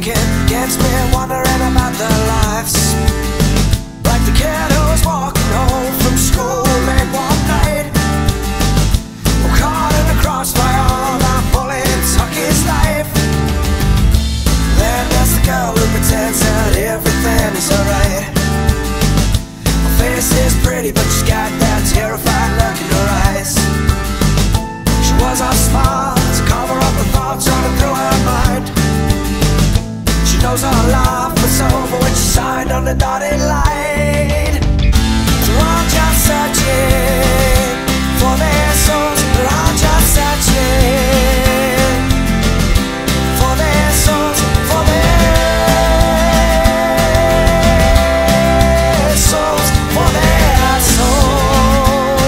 thinking gets me wondering about their lives. Like the kid who's walking home from school late one night, or caught in the crossfire of a bullet took his life. Then there's the girl who pretends that everything is alright. Her face is pretty, but she's got that. on the dotted line. So I'm just searching for their souls. But I'm just searching for their souls, for their souls, for their souls.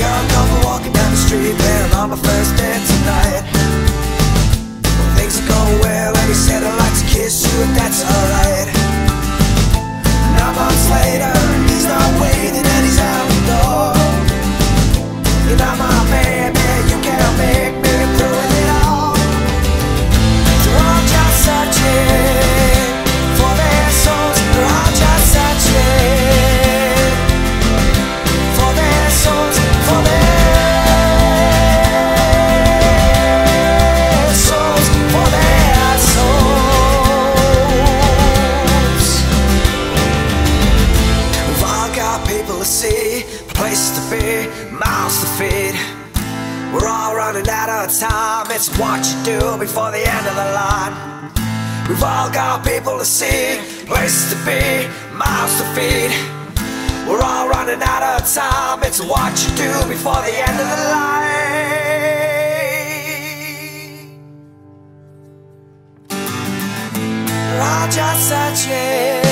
You're a couple walking down the street, where on my first dance. Mouths to feed. We're all running out of time. It's what you do before the end of the line. We've all got people to see, places to be, mouths to feed. We're all running out of time. It's what you do before the end of the line. Just searching